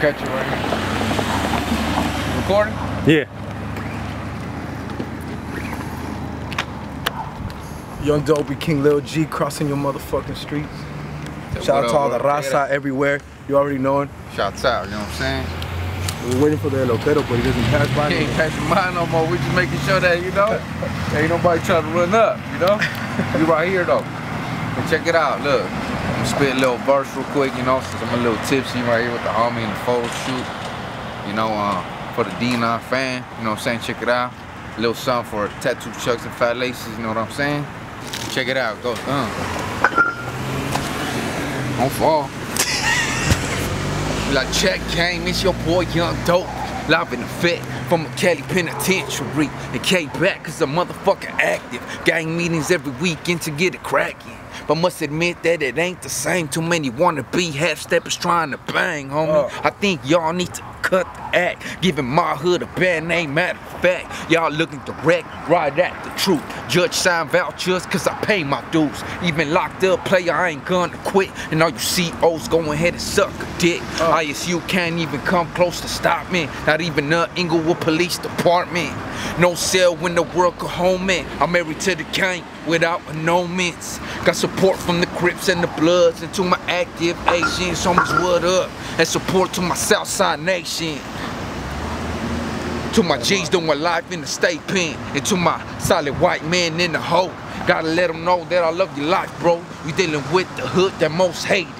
Catch you right here. Recording? Yeah. Young Dopey, King Lil G crossing your motherfucking streets. Shout out to all the raza everywhere. You already know it. Shouts out, you know what I'm saying? We're waiting for the elotero, but he doesn't pass by. He ain't passing by no more. We're just making sure that, you know, ain't nobody trying to run up, you know? you right here though. And check it out, look. I'm spit a little verse real quick, you know, since I'm a little tipsy right here with the homie and the photo shoot. You know, uh, for the D9 fan, you know what I'm saying? Check it out. A little something for tattoo chucks and fat laces, you know what I'm saying? Check it out, go down. Don't fall. Like check game, it's your boy Young Dope. Live in fit from a Cali penitentiary. And came back cause I'm motherfucking active. Gang meetings every weekend to get it cracking. But must admit that it ain't the same. Too many wanna be half steppers trying to bang, homie. Oh. I think y'all need to cut the act. Giving my hood a bad name, matter of fact. Y'all looking direct, right at the truth. Judge sign vouchers cause I pay my dues. Even locked up player, I ain't gonna quit. And all you COs go ahead and suck a dick. Uh. ISU can't even come close to stop me. Not even the Inglewood Police Department. No cell when the world could home in. I'm married to the gang without annulments. Got support from the Crips and the Bloods. And to my active Asians, homies, what up? And support to my Southside Nation. To my G's doing life in the state pen. And to my solid white man in the hole. Gotta let them know that I love your life, bro. We dealing with the hood that most hated.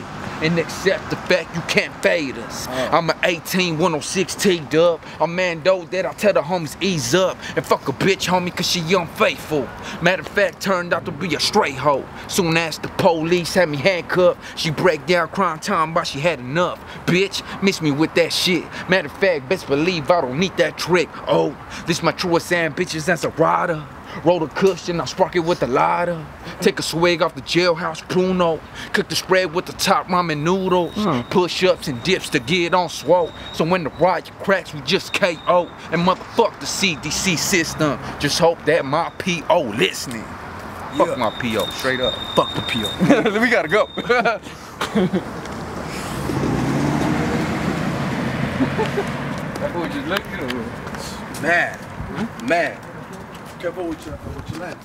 And accept the fact you can't fade us. Oh. I'm an 18 106 T dub. A man though that I tell the homies ease up. And fuck a bitch, homie, cause she unfaithful. Matter of fact, turned out to be a straight hoe. Soon as the police had me handcuffed, she break down crying time but she had enough. Bitch, miss me with that shit. Matter of fact, best believe I don't need that trick. Oh, this my truest ambitions as a rider. Roll the cushion, I spark it with the lighter. Take a swig off the jailhouse Pruno. Cook the spread with the top ramen noodles. Hmm. Push ups and dips to get on swole. So when the riot cracks, we just KO. And motherfuck the CDC system. Just hope that my PO listening. Fuck my PO, straight up. Fuck the PO. we gotta go. That boy just looking at me. Mad. Mad. Careful with your, with your land.